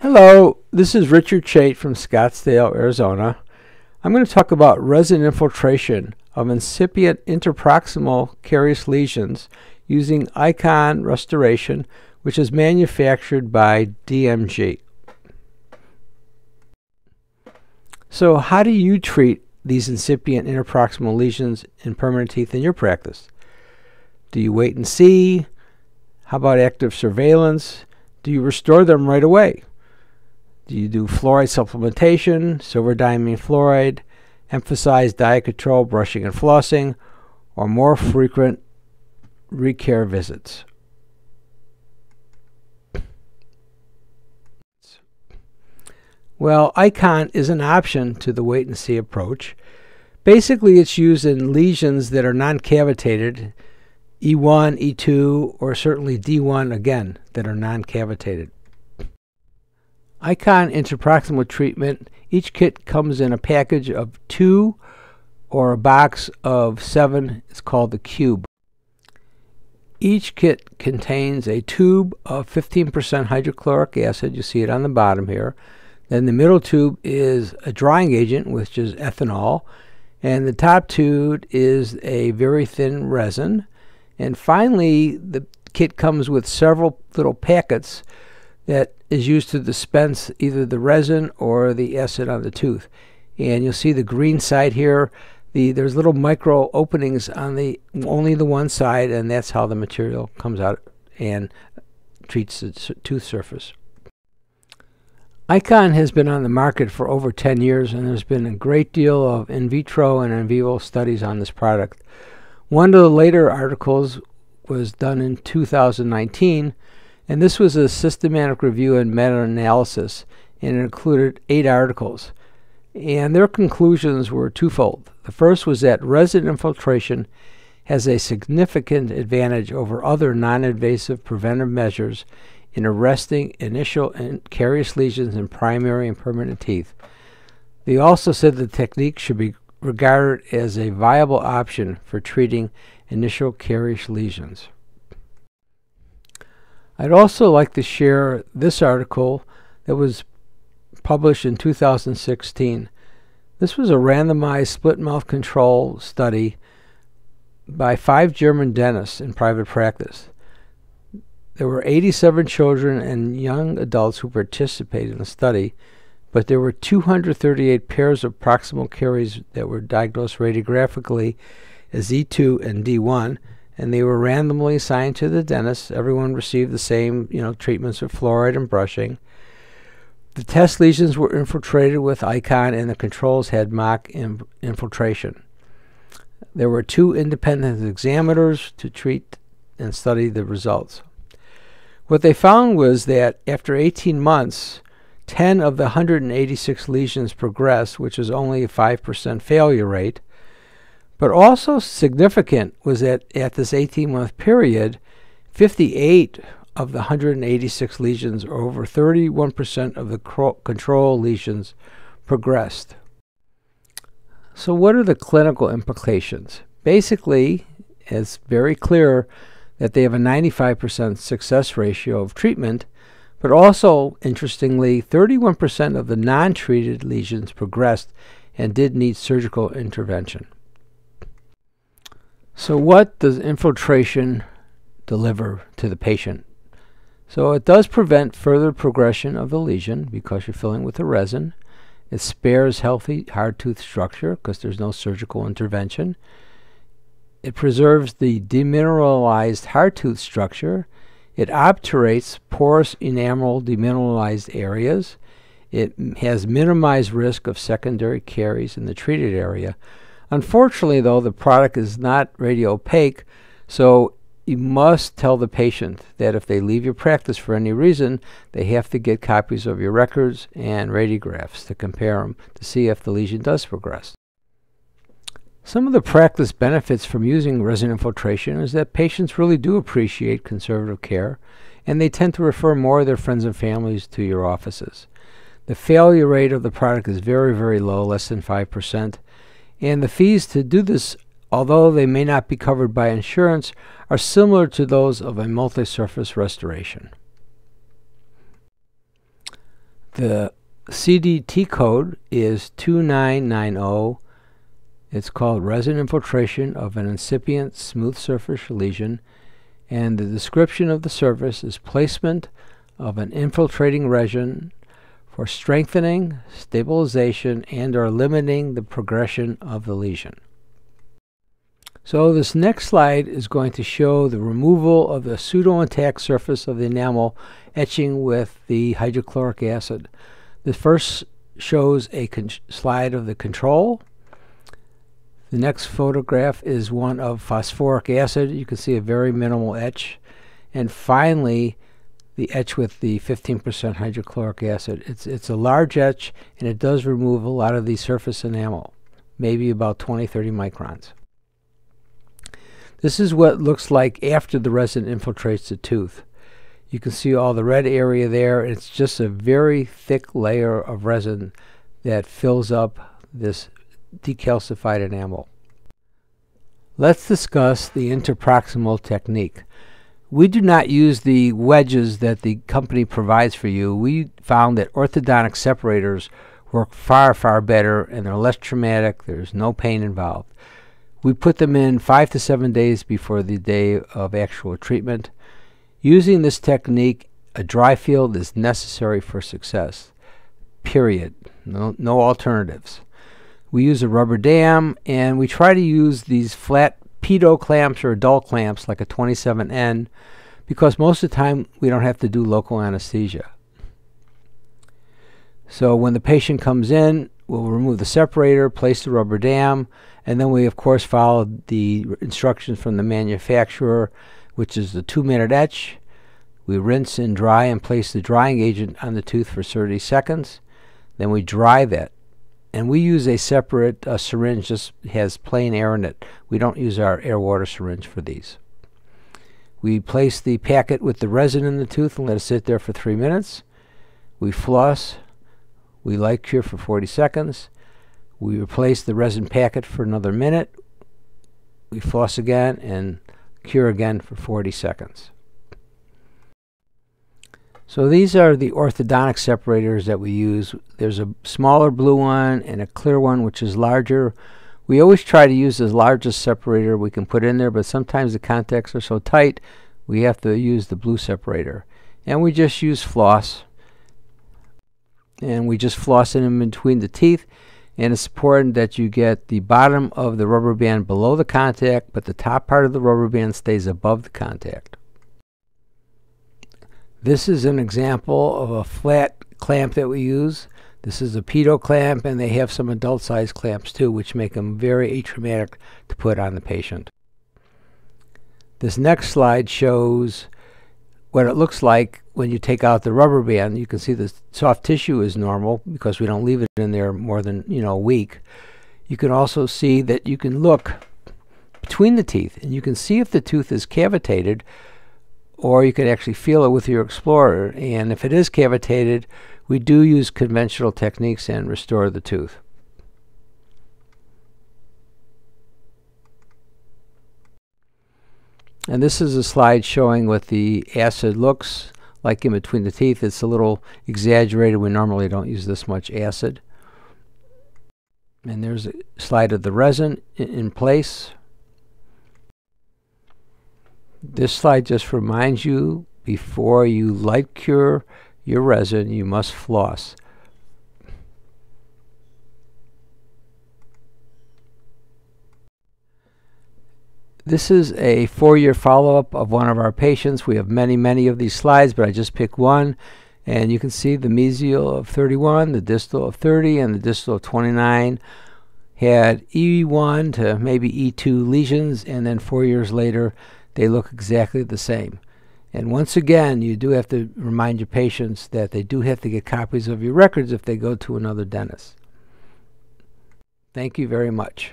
Hello, this is Richard Chaet from Scottsdale, Arizona. I'm going to talk about resin infiltration of incipient interproximal carious lesions using Icon Restoration, which is manufactured by DMG. So how do you treat these incipient interproximal lesions in permanent teeth in your practice? Do you wait and see? How about active surveillance? Do you restore them right away? Do you do fluoride supplementation, silver diamine fluoride, emphasize diet control, brushing and flossing, or more frequent recare visits? Well, ICON is an option to the wait and see approach. Basically, it's used in lesions that are non cavitated, E1, E2, or certainly D1 again, that are non cavitated. Icon interproximal treatment. Each kit comes in a package of two or a box of seven. It's called the cube. Each kit contains a tube of 15% hydrochloric acid. You see it on the bottom here. Then the middle tube is a drying agent, which is ethanol. And the top tube is a very thin resin. And finally, the kit comes with several little packets that is used to dispense either the resin or the acid on the tooth. And you'll see the green side here. The, there's little micro openings on the only the one side, and that's how the material comes out and treats the tooth surface. Icon has been on the market for over 10 years, and there's been a great deal of in vitro and in vivo studies on this product. One of the later articles was done in 2019 and this was a systematic review and meta-analysis, and it included eight articles. And their conclusions were twofold. The first was that resin infiltration has a significant advantage over other non-invasive preventive measures in arresting initial and carious lesions in primary and permanent teeth. They also said the technique should be regarded as a viable option for treating initial carious lesions. I'd also like to share this article that was published in 2016. This was a randomized split mouth control study by five German dentists in private practice. There were 87 children and young adults who participated in the study, but there were 238 pairs of proximal caries that were diagnosed radiographically as E2 and D1 and they were randomly assigned to the dentist. Everyone received the same, you know, treatments of fluoride and brushing. The test lesions were infiltrated with Icon, and the controls had mock infiltration. There were two independent examiners to treat and study the results. What they found was that after 18 months, 10 of the 186 lesions progressed, which is only a 5% failure rate, but also significant was that at this 18 month period, 58 of the 186 lesions, or over 31% of the control lesions, progressed. So, what are the clinical implications? Basically, it's very clear that they have a 95% success ratio of treatment, but also, interestingly, 31% of the non treated lesions progressed and did need surgical intervention. So, what does infiltration deliver to the patient? So, it does prevent further progression of the lesion because you're filling with the resin. It spares healthy hard tooth structure because there's no surgical intervention. It preserves the demineralized hard tooth structure. It obturates porous enamel demineralized areas. It has minimized risk of secondary caries in the treated area. Unfortunately, though, the product is not radio opaque, so you must tell the patient that if they leave your practice for any reason, they have to get copies of your records and radiographs to compare them to see if the lesion does progress. Some of the practice benefits from using resin infiltration is that patients really do appreciate conservative care and they tend to refer more of their friends and families to your offices. The failure rate of the product is very, very low, less than 5%, and the fees to do this, although they may not be covered by insurance, are similar to those of a multi-surface restoration. The CDT code is 2990. It's called resin infiltration of an incipient smooth surface lesion, and the description of the surface is placement of an infiltrating resin for strengthening, stabilization, and or limiting the progression of the lesion. So this next slide is going to show the removal of the pseudo-intact surface of the enamel etching with the hydrochloric acid. The first shows a slide of the control. The next photograph is one of phosphoric acid. You can see a very minimal etch. And finally, the etch with the 15% hydrochloric acid. It's, it's a large etch, and it does remove a lot of the surface enamel, maybe about 20, 30 microns. This is what looks like after the resin infiltrates the tooth. You can see all the red area there. It's just a very thick layer of resin that fills up this decalcified enamel. Let's discuss the interproximal technique. We do not use the wedges that the company provides for you. We found that orthodontic separators work far, far better and they're less traumatic. There's no pain involved. We put them in five to seven days before the day of actual treatment. Using this technique, a dry field is necessary for success. Period. No, no alternatives. We use a rubber dam and we try to use these flat pedo clamps or adult clamps like a 27N because most of the time we don't have to do local anesthesia. So when the patient comes in, we'll remove the separator, place the rubber dam, and then we, of course, follow the instructions from the manufacturer, which is the two minute etch. We rinse and dry and place the drying agent on the tooth for 30 seconds. Then we dry that. And we use a separate uh, syringe, just has plain air in it. We don't use our air water syringe for these. We place the packet with the resin in the tooth and let it sit there for three minutes. We floss. We light cure for 40 seconds. We replace the resin packet for another minute. We floss again and cure again for 40 seconds. So these are the orthodontic separators that we use. There's a smaller blue one and a clear one which is larger. We always try to use the largest separator we can put in there, but sometimes the contacts are so tight we have to use the blue separator. And we just use floss. And we just floss it in between the teeth and it's important that you get the bottom of the rubber band below the contact, but the top part of the rubber band stays above the contact. This is an example of a flat clamp that we use. This is a pedo clamp, and they have some adult size clamps too, which make them very atraumatic to put on the patient. This next slide shows what it looks like when you take out the rubber band. You can see the soft tissue is normal because we don't leave it in there more than you know a week. You can also see that you can look between the teeth and you can see if the tooth is cavitated or you can actually feel it with your explorer and if it is cavitated we do use conventional techniques and restore the tooth. And this is a slide showing what the acid looks like in between the teeth. It's a little exaggerated. We normally don't use this much acid. And there's a slide of the resin in place. This slide just reminds you before you light cure your resin, you must floss. This is a four-year follow-up of one of our patients. We have many, many of these slides, but I just picked one. And you can see the mesial of 31, the distal of 30, and the distal of 29 had E1 to maybe E2 lesions, and then four years later, they look exactly the same. And once again, you do have to remind your patients that they do have to get copies of your records if they go to another dentist. Thank you very much.